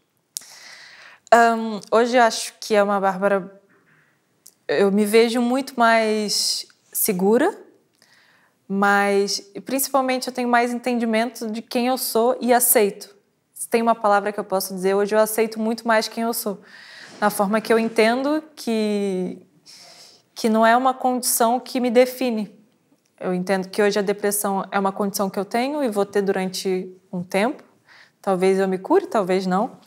Um, hoje eu acho que é uma Bárbara. Eu me vejo muito mais segura, mas principalmente eu tenho mais entendimento de quem eu sou e aceito. Se tem uma palavra que eu posso dizer, hoje eu aceito muito mais quem eu sou. Na forma que eu entendo que, que não é uma condição que me define. Eu entendo que hoje a depressão é uma condição que eu tenho e vou ter durante um tempo. Talvez eu me cure, talvez não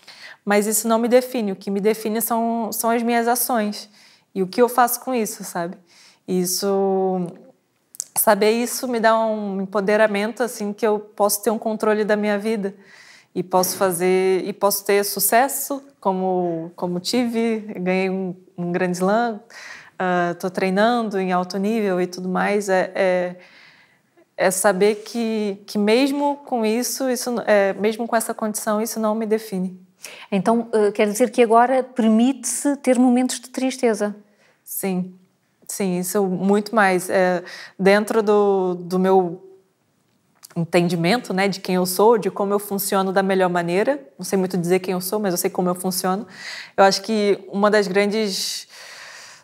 mas isso não me define. O que me define são, são as minhas ações. E o que eu faço com isso, sabe? Isso saber isso me dá um empoderamento assim que eu posso ter um controle da minha vida. E posso fazer e posso ter sucesso como como tive. Ganhei um, um grande slam estou uh, treinando em alto nível e tudo mais. É, é, é saber que, que mesmo com isso isso é, mesmo com essa condição isso não me define então, uh, quer dizer que agora permite-se ter momentos de tristeza? Sim, sim, isso muito mais. É, dentro do, do meu entendimento né, de quem eu sou, de como eu funciono da melhor maneira. Não sei muito dizer quem eu sou, mas eu sei como eu funciono. Eu acho que uma das grandes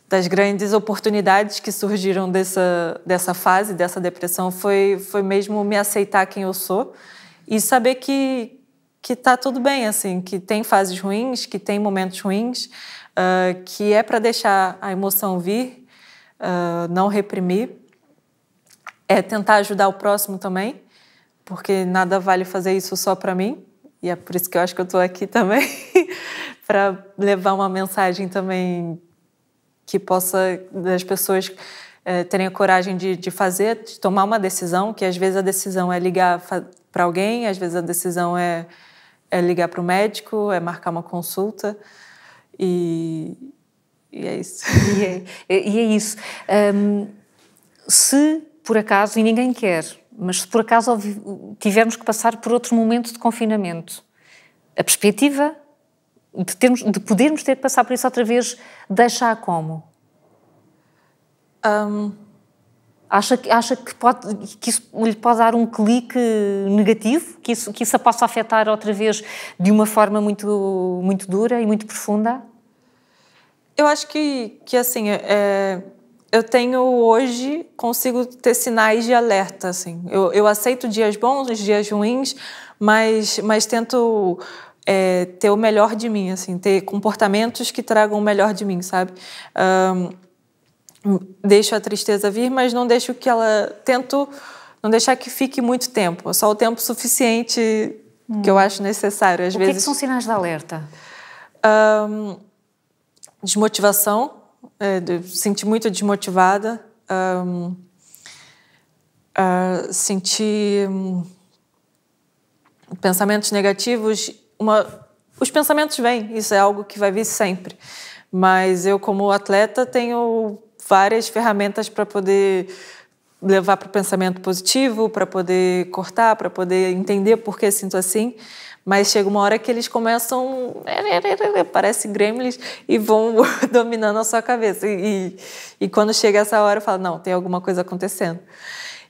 das grandes oportunidades que surgiram dessa, dessa fase, dessa depressão, foi, foi mesmo me aceitar quem eu sou e saber que, que tá tudo bem, assim, que tem fases ruins, que tem momentos ruins, uh, que é para deixar a emoção vir, uh, não reprimir, é tentar ajudar o próximo também, porque nada vale fazer isso só para mim, e é por isso que eu acho que eu estou aqui também, para levar uma mensagem também que possa das pessoas é, terem a coragem de, de fazer, de tomar uma decisão, que às vezes a decisão é ligar para alguém, às vezes a decisão é é ligar para o médico, é marcar uma consulta e, e é isso. E é, e é isso. Um, se por acaso, e ninguém quer, mas se por acaso tivermos que passar por outro momento de confinamento, a perspectiva de, termos, de podermos ter que passar por isso outra vez deixa-a como? Um, Acha, acha que, pode, que isso lhe pode dar um clique negativo? Que isso, que isso a possa afetar outra vez de uma forma muito, muito dura e muito profunda? Eu acho que, que assim, é, eu tenho hoje, consigo ter sinais de alerta, assim. Eu, eu aceito dias bons, dias ruins, mas, mas tento é, ter o melhor de mim, assim, ter comportamentos que tragam o melhor de mim, sabe? Um, deixo a tristeza vir, mas não deixo que ela... Tento não deixar que fique muito tempo, só o tempo suficiente hum. que eu acho necessário. Às o vezes, que, é que são sinais de alerta? Um, desmotivação, é, de sentir muito desmotivada, um, uh, sentir um, pensamentos negativos. Uma, os pensamentos vêm, isso é algo que vai vir sempre. Mas eu, como atleta, tenho várias ferramentas para poder levar para o pensamento positivo, para poder cortar, para poder entender por que sinto assim. Mas chega uma hora que eles começam, parece gremlins, e vão dominando a sua cabeça. E, e, quando chega essa hora, eu falo, não, tem alguma coisa acontecendo.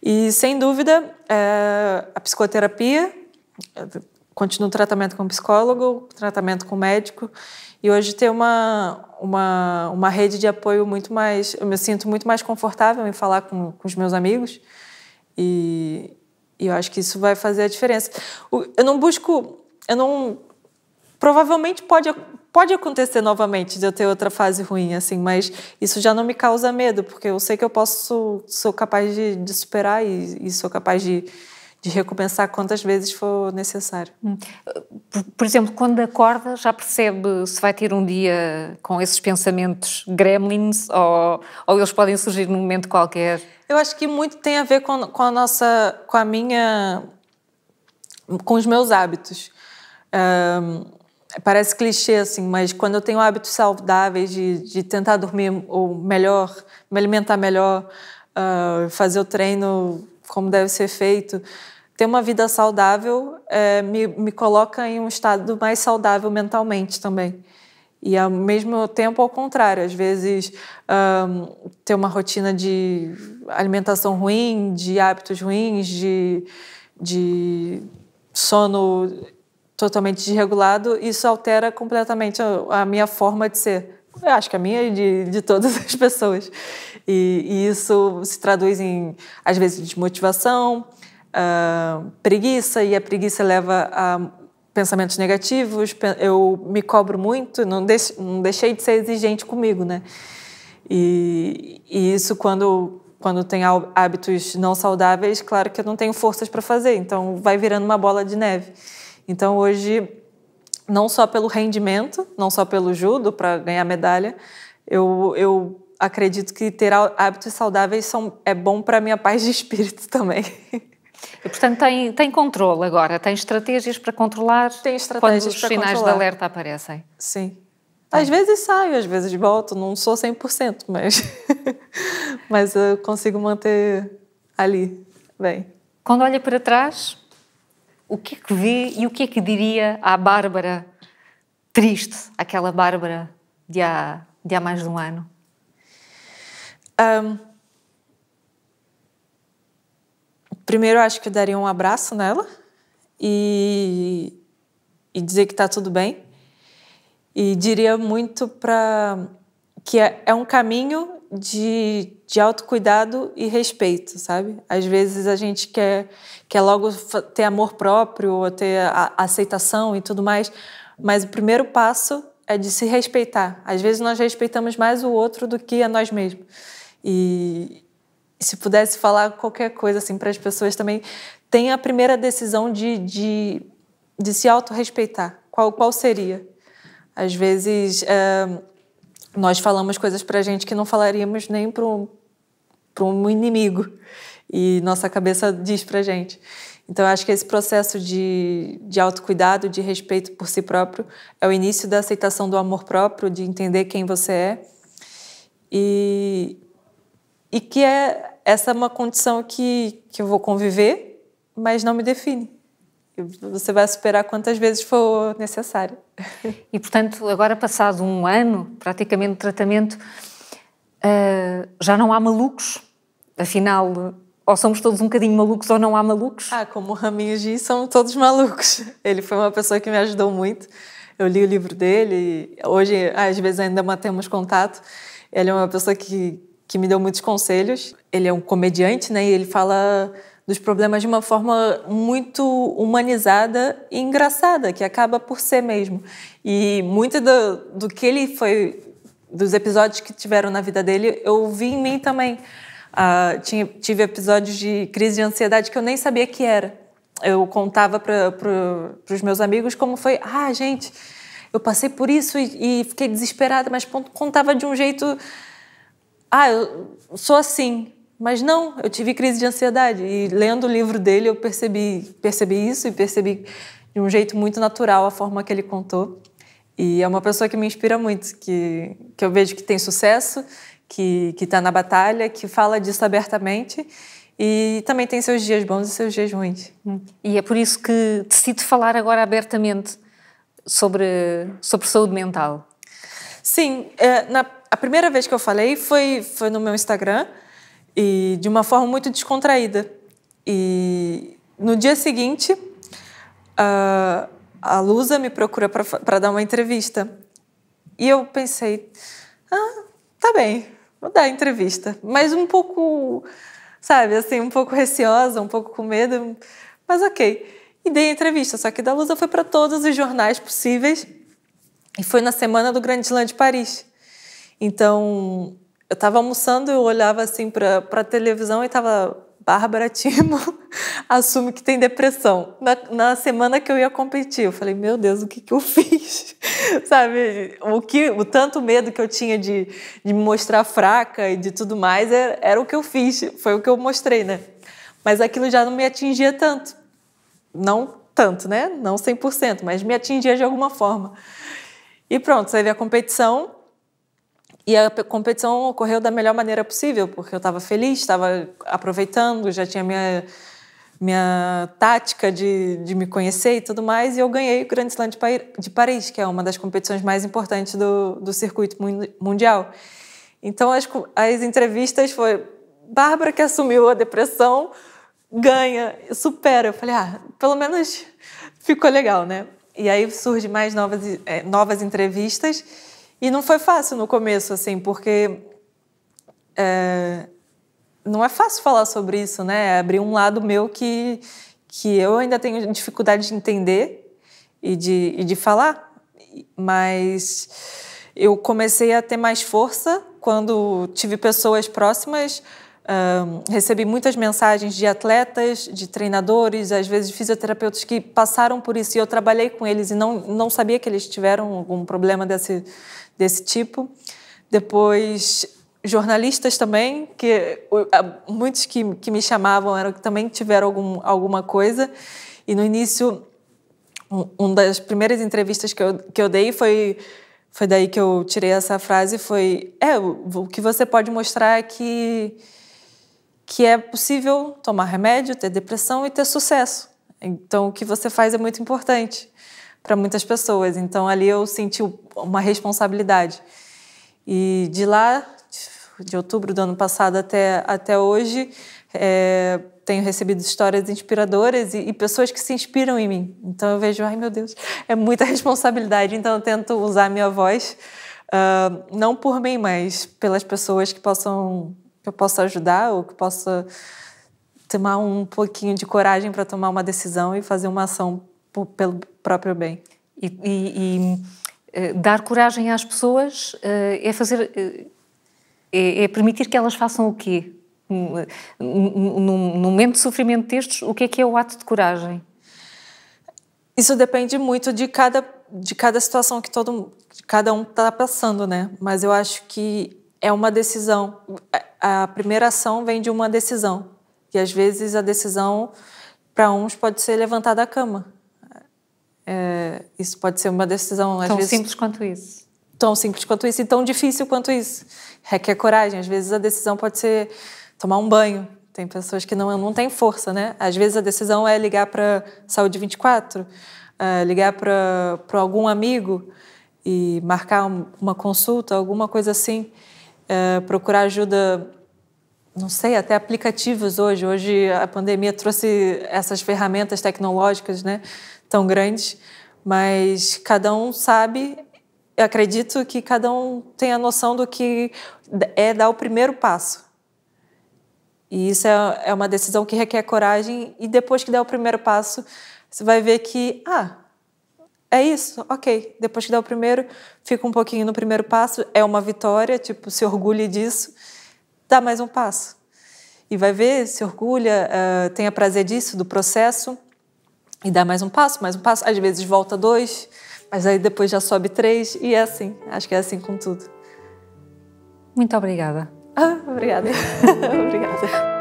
E, sem dúvida, é, a psicoterapia, continuo o tratamento com psicólogo, tratamento com médico, e hoje ter uma, uma, uma rede de apoio muito mais. Eu me sinto muito mais confortável em falar com, com os meus amigos. E, e eu acho que isso vai fazer a diferença. Eu não busco. Eu não. Provavelmente pode, pode acontecer novamente de eu ter outra fase ruim, assim, mas isso já não me causa medo, porque eu sei que eu posso, sou capaz de, de superar e, e sou capaz de, de recompensar quantas vezes for necessário. Hum. Por, por, exemplo, quando acorda, já percebe se vai ter um dia com esses pensamentos gremlins ou, ou eles podem surgir num momento qualquer? Eu acho que muito tem a ver com, com a nossa, com a minha, com os meus hábitos. Um, parece clichê assim, mas quando eu tenho hábitos saudáveis de, de tentar dormir ou melhor, me alimentar melhor, uh, fazer o treino como deve ser feito, ter uma vida saudável é, me, me coloca em um estado mais saudável mentalmente também. E ao mesmo tempo, ao contrário, às vezes um, ter uma rotina de alimentação ruim, de hábitos ruins, de, de sono totalmente desregulado, isso altera completamente a, a minha forma de ser. Eu acho que a minha e de, de todas as pessoas. E, e isso se traduz em, às vezes, desmotivação, uh, preguiça, e a preguiça leva a pensamentos negativos. Eu me cobro muito, não, deix, não deixei de ser exigente comigo, né? E, e isso, quando, quando tem hábitos não saudáveis, claro que eu não tenho forças para fazer, então vai virando uma bola de neve. Então, hoje, não só pelo rendimento, não só pelo judo, para ganhar medalha, eu, eu acredito que ter hábitos saudáveis são, é bom para a minha paz de espírito também. E, portanto, tem, tem controle agora, tem estratégias para controlar tem estratégias quando os sinais controlar. de alerta aparecem. Sim. Às vezes saio, às vezes volto, não sou 100%, mas, mas eu consigo manter ali, bem. Quando olha para trás, o que é que vê e o que é que diria à Bárbara triste, aquela Bárbara de há, de há mais de um ano? Um, Primeiro, acho que eu daria um abraço nela e, e dizer que está tudo bem. E diria muito para que é, é um caminho de, de autocuidado e respeito, sabe? Às vezes a gente quer, quer logo ter amor próprio, ou ter a, a aceitação e tudo mais, mas o primeiro passo é de se respeitar. Às vezes nós respeitamos mais o outro do que a nós mesmos. E, se pudesse falar qualquer coisa assim para as pessoas também, tem a primeira decisão de, de, de se autorrespeitar. Qual, qual seria? Às vezes, é, nós falamos coisas para a gente que não falaríamos nem para um, um inimigo. E nossa cabeça diz para a gente. Então, eu acho que esse processo de, de autocuidado, de respeito por si próprio, é o início da aceitação do amor próprio, de entender quem você é. E, e que é essa é uma condição que, que eu vou conviver, mas não me define. Você vai superar quantas vezes for necessário. E, portanto, agora passado um ano, praticamente, de tratamento, uh, já não há malucos? Afinal, ou somos todos um bocadinho malucos ou não há malucos? Ah, como o Raminhos diz, somos todos malucos. Ele foi uma pessoa que me ajudou muito. Eu li o livro dele, hoje, às vezes, ainda mantemos contato. Ele é uma pessoa que que me deu muitos conselhos. Ele é um comediante, né? E ele fala dos problemas de uma forma muito humanizada e engraçada, que acaba por ser mesmo. E muito do, do que ele foi, dos episódios que tiveram na vida dele, eu vi em mim também. Uh, tinha, tive episódios de crise de ansiedade que eu nem sabia que era. Eu contava para os meus amigos como foi. Ah, gente, eu passei por isso e, e fiquei desesperada, mas contava de um jeito. Ah, eu sou assim. Mas não, eu tive crise de ansiedade. E lendo o livro dele, eu percebi, percebi isso e percebi de um jeito muito natural a forma que ele contou. E é uma pessoa que me inspira muito, que, que eu vejo que tem sucesso que está na batalha, que fala disso abertamente e também tem seus dias bons e seus dias ruins. Hum. E é por isso que decido falar agora abertamente sobre, sobre saúde mental. Sim, é, na, a primeira vez que eu falei foi, foi no meu Instagram e de uma forma muito descontraída. E no dia seguinte, a, a Lusa me procura para dar uma entrevista. E eu pensei, ah, tá bem, vou dar entrevista, mas um pouco, sabe, assim, um pouco receosa, um pouco com medo, mas ok. E dei a entrevista, só que da Lusa foi para todos os jornais possíveis e foi na semana do Grande Slam de Paris. Então, eu estava almoçando, eu olhava assim para a televisão e estava Bárbara Timo assume que tem depressão. Na, na, semana que eu ia competir, eu falei, meu Deus, o que, que eu fiz? Sabe, o, que, o tanto medo que eu tinha de, de me mostrar fraca e de tudo mais, era, era o que eu fiz, foi o que eu mostrei, né? Mas aquilo já não me atingia tanto. Não tanto, né? Não 100%, mas me atingia de alguma forma. E pronto, teve a competição, e a competição ocorreu da melhor maneira possível, porque eu estava feliz, estava aproveitando, já tinha minha, minha tática de, de me conhecer e tudo mais, e eu ganhei o Grand Slam de, Paris, que é uma das competições mais importantes do, do circuito mundial. Então, as, as entrevistas foi Bárbara que assumiu a depressão, ganha, supera. Eu falei, ah, pelo menos ficou legal, né? E aí surge mais novas, é, novas entrevistas, e não foi fácil no começo, assim, porque é, não é fácil falar sobre isso, né? Abrir um lado meu que, que eu ainda tenho dificuldade de entender e de, e de falar, mas eu comecei a ter mais força quando tive pessoas próximas. Recebi muitas mensagens de atletas, de treinadores, às vezes de fisioterapeutas que passaram por isso e eu trabalhei com eles e não, não sabia que eles tiveram algum problema desse, desse tipo. Depois, jornalistas também, que muitos que, que me chamavam eram que também tiveram algum, alguma coisa. E no início, um, uma das primeiras entrevistas que eu, que eu dei foi foi daí que eu tirei essa frase foi é o que você pode mostrar é que que é possível tomar remédio ter depressão e ter sucesso então o que você faz é muito importante para muitas pessoas. Então ali eu senti uma responsabilidade. E de lá, de outubro do ano passado até, até hoje, é, tenho recebido histórias inspiradoras e, e, pessoas que se inspiram em mim. Então eu vejo, ai meu Deus, é muita responsabilidade. Então eu tento usar a minha voz, uh, não por mim, mas pelas pessoas que possam eu possa ajudar ou que possa tomar um pouquinho de coragem para tomar uma decisão e fazer uma ação pelo próprio bem. E, e, e uh, dar coragem às pessoas uh, é fazer. Uh, é, é, permitir que elas façam o quê? Num, momento de sofrimento destes, o que é que é o ato de coragem? Isso depende muito de cada, de cada situação que todo, cada um está passando, né? Mas eu acho que é uma decisão. A primeira ação vem de uma decisão. E às vezes a decisão, para uns, pode ser levantar da cama. É, isso pode ser uma decisão. Tão vezes, simples quanto isso. Tão simples quanto isso e tão difícil quanto isso. Requer coragem. Às vezes a decisão pode ser tomar um banho. Tem pessoas que não, não têm força, né? Às vezes a decisão é ligar para Saúde 24, é, ligar para algum amigo e marcar uma consulta, alguma coisa assim. É, procurar ajuda não sei, até aplicativos hoje. Hoje a pandemia trouxe essas ferramentas tecnológicas, né? tão grandes, mas cada um sabe eu acredito que cada um tem a noção do que é dar o primeiro passo. E isso é, é uma decisão que requer coragem, e depois que der o primeiro passo, você vai ver que, ah, é isso, ok. Depois que der o primeiro, fica um pouquinho no primeiro passo, é uma vitória, tipo, se orgulhe disso, dá mais um passo. E vai ver, se orgulha, uh, tenha prazer disso, do processo, e dá mais um passo, mais um passo. Às vezes volta dois, mas aí depois já sobe três, e é assim. Acho que é assim com tudo. Muito obrigada. Ah, obrigada. obrigada.